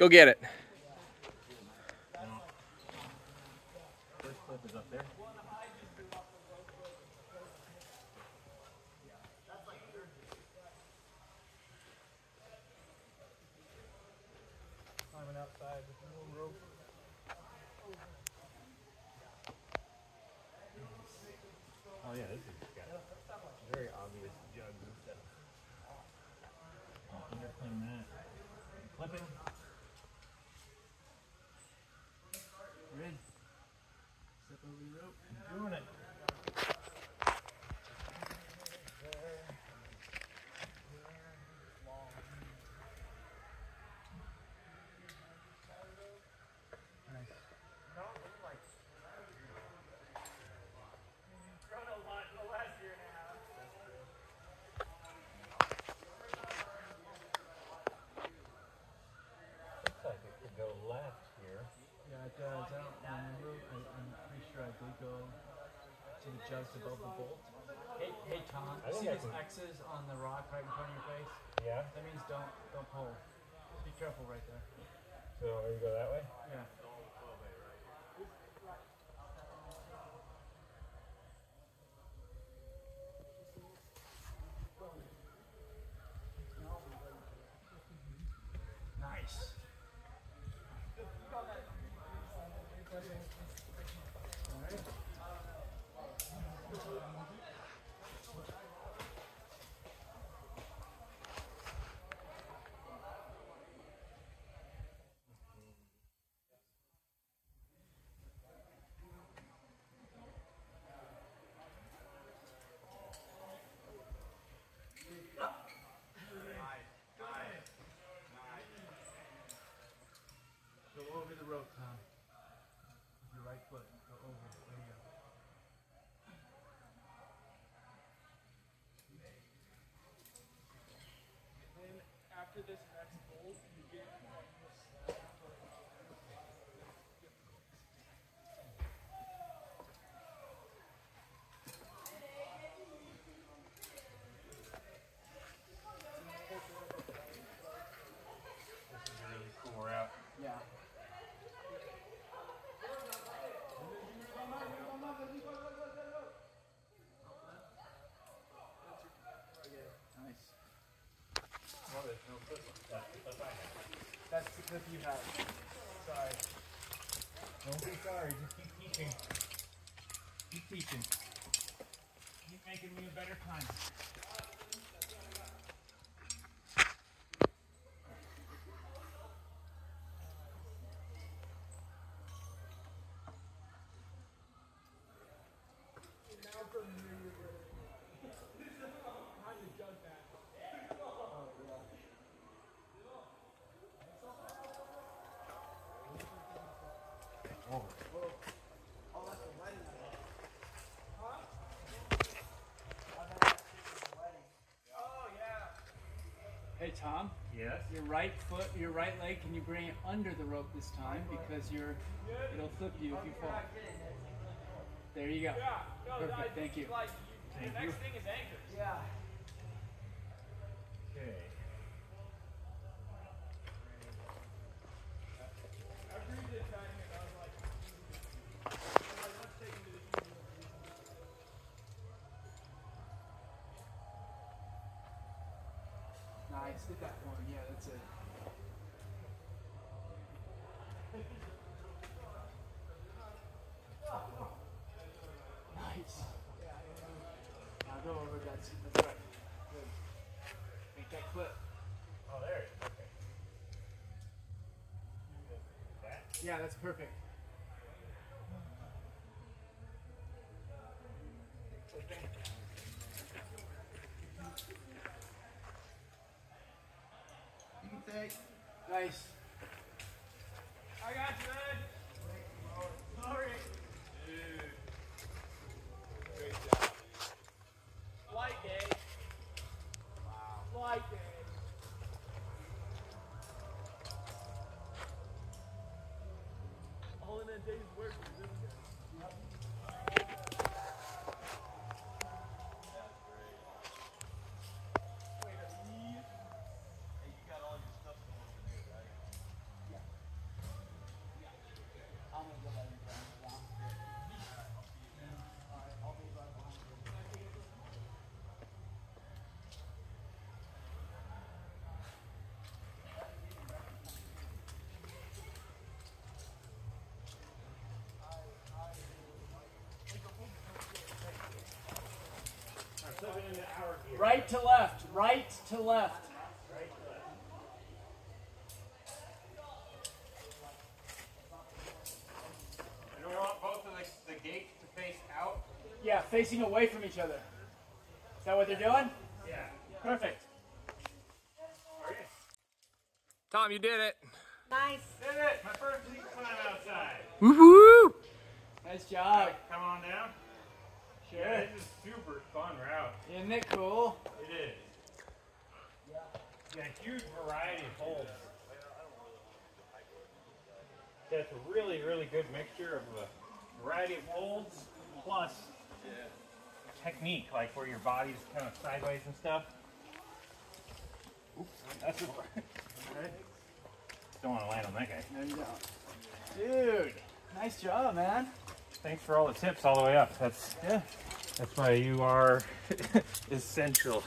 Go get it. Oh yeah. Red. Step over the rope. Doing it. Looks like it left here. Yeah, it does. I don't remember. I, I'm pretty sure I did go to the jugs above the bolt. Hey, hey, Tom. I See I these can- X's on the rock right in front of your face? Yeah. That means don't don't pull. Be careful right there. So are you go that way? Yeah. Nice. Go over the rope, Tom. With your right foot. Go over. There you go. Then after this next bolt, you get This is really cool. We're out. Yeah. Nice. Well, there's no clip. That's the clip you have. Sorry. Don't be sorry. Just keep teaching. Keep teaching. Keep making me a better climber. Hey, Tom. Yes. Your right foot, your right leg, can you bring it under the rope this time? Because you're, it'll flip you if you fall. There you go. yeah, no, Perfect, I, thank you. Like you, the next thing is anchors. Yeah. Okay. Nice. Hit that one. Yeah, that's it. Nice. Now go over. That's that's right. Good. Make that clip. Oh, there it is. Okay. That? Yeah, that's perfect. Nice. I got you, man. Sorry. Dude. Great job, dude. Light day. Wow. Light day. All in a day's work is this good. Wait, are we- Hey, you got all your stuff going over here, right? Right to left. Right to left. And we want both of the, the gates to face out. Yeah, facing away from each other. Is that what they're doing? Yeah. Perfect. Tom, you did it. Nice. Did it. My first week climb outside. Woohoo! Nice job. Come on down. Sure. Yeah, this is super fun route. Isn't it cool? It is. Got a huge variety of holds. That's a really, really good mixture of a variety of holds plus technique, like where your body's kind of sideways and stuff. Oops, that's what. Don't want to land on that guy. No, you don't. Dude, nice job, man. Thanks for all the tips all the way up. That's Yeah. that's why you are essential.